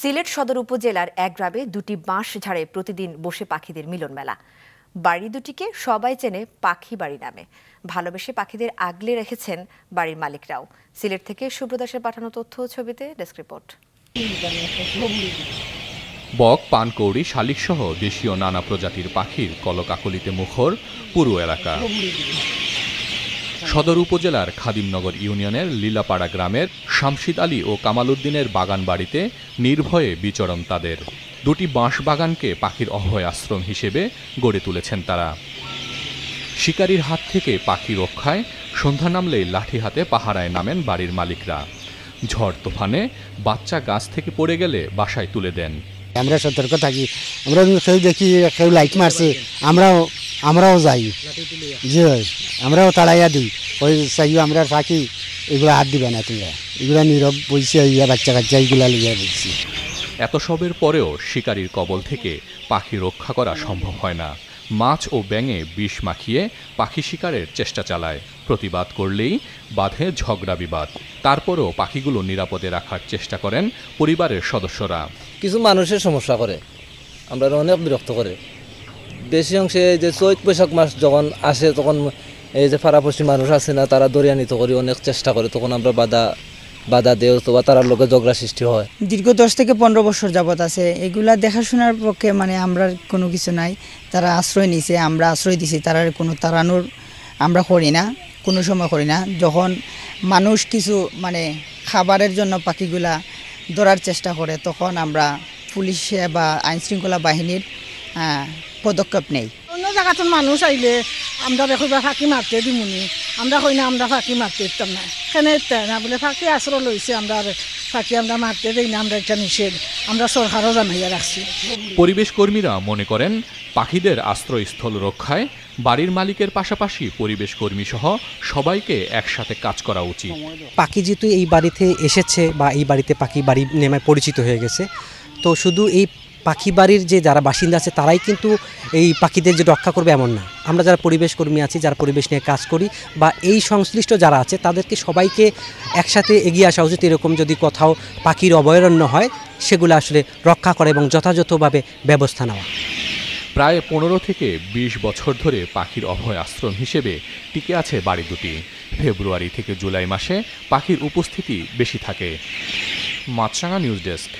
সিলেট সদর উপজেলার এক গ্রামে দুটি বাঁশ ঝাড়ে প্রতিদিন বসে পাখিদের মিলন মেলা। বাড়ি দুটিকে সবাই চেনে পাখি বাড়ি নামে। ভালোবেসে পাখিদের আগলে রেখেছেন বাড়ির মালিকরাও। সিলেট থেকে সুব্রদাসের পাঠানো তথ্য ছবিতে ডেস্ক রিপোর্ট। বক, পানকৌড়ি, শালিকসহ দেশীয় নানা প্রজাতির পাখির কলকাকলিতে মুখর পুরো এলাকা। সদর উপজেলার খাদিমনগর ইউনিয়নের লীলাপাড়া গ্রামের শামশিদ আলী ও কামাল উদ্দিনের বাগান বাড়িতে নির্ভয়ে বিচরণ তাদের। দুটি বাঁশ বাগানকে পাখির অভয় আশ্রম হিসেবে গড়ে তুলেছেন তারা। শিকারীর হাত থেকে পাখি রক্ষায় সন্ধ্যা নামলেই লাঠি হাতে পাহারায় নামেন বাড়ির মালিকরা। ঝড় তুফানে বাচ্চা গাছ থেকে পড়ে গেলে বাসায় তুলে দেন। আমরা সতর্ক থাকি। আমরা কেউ দেখি কেউ লাইট মারছে, আমরাও আমরাও যাই। জি আমরাও তাড়াইয়া দিই। ওই চাইও আমরা পাখি এগুলো হাত দিবে না তোমরা। এগুলো নীরব বইছে ইয়া বাচ্চা কাচ্চা এইগুলা লিয়া বলছি এত সবের পরেও শিকারীর কবল থেকে পাখি রক্ষা করা সম্ভব হয় না। মাছ ও ব্যাঙে বিষ মাখিয়ে পাখি শিকারের চেষ্টা চালায়। প্রতিবাদ করলেই বাধে ঝগড়া বিবাদ। তারপরেও পাখিগুলো নিরাপদে রাখার চেষ্টা করেন পরিবারের সদস্যরা। কিছু মানুষের সমস্যা করে। আমরা অনেক বিরক্ত করে। বেশি অংশে যে চৈত বৈশাখ মাস যখন আসে, তখন এই যে পাড়াপড়শি মানুষ আছে না, তারা দরিয়া নিতে করি অনেক চেষ্টা করে, তখন আমরা বাধা বাধা দেও অথবা তারার লোকে ঝগড়া সৃষ্টি হয়। দীর্ঘ দশ থেকে পনেরো বছর যাবৎ আছে। এগুলা দেখাশোনার পক্ষে মানে আমরা কোনো কিছু নাই। তারা আশ্রয় নিছে, আমরা আশ্রয় দিছি, তারা কোনো তাড়ানোর আমরা করি না, কোনো সময় করি না। যখন মানুষ কিছু মানে খাবারের জন্য পাখিগুলা ধরার চেষ্টা করে, তখন আমরা পুলিশে বা আইনশৃঙ্খলা বাহিনীর পদক্ষেপ নেই। অন্য জায়গাতে মানুষ আইলে আমরা দেখো বা ফাঁকি মারতে দিমুনি। আমরা কই না আমরা ফাঁকি মারতে দিতাম না। কেন না বলে ফাঁকি আশ্রয় লইছে আমরা আর ফাঁকি আমরা মারতে দেই না আমরা এটা নিষেধ। আমরা সরকারও জানাইয়া রাখছি পরিবেশ কর্মীরা মনে করেন পাখিদের আশ্রয়স্থল রক্ষায় বাড়ির মালিকের পাশাপাশি পরিবেশ কর্মী সহ সবাইকে একসাথে কাজ করা উচিত। পাখি যেহেতু এই বাড়িতে এসেছে বা এই বাড়িতে পাখি বাড়ি নেমে পরিচিত হয়ে গেছে তো শুধু এই পাখি বাড়ির যে যারা বাসিন্দা আছে, তারাই কিন্তু এই পাখিদের যে রক্ষা করবে এমন না। আমরা যারা পরিবেশ কর্মী আছি, যারা পরিবেশ নিয়ে কাজ করি বা এই সংশ্লিষ্ট যারা আছে, তাদেরকে সবাইকে একসাথে এগিয়ে আসা উচিত। এরকম যদি কোথাও পাখির অভয়ারণ্য হয়, সেগুলো আসলে রক্ষা করা এবং যথাযথভাবে ব্যবস্থা নেওয়া। প্রায় পনেরো থেকে ২০ বছর ধরে পাখির অভয় আশ্রম হিসেবে টিকে আছে বাড়ি দুটি। ফেব্রুয়ারি থেকে জুলাই মাসে পাখির উপস্থিতি বেশি থাকে। Maasranga news desk.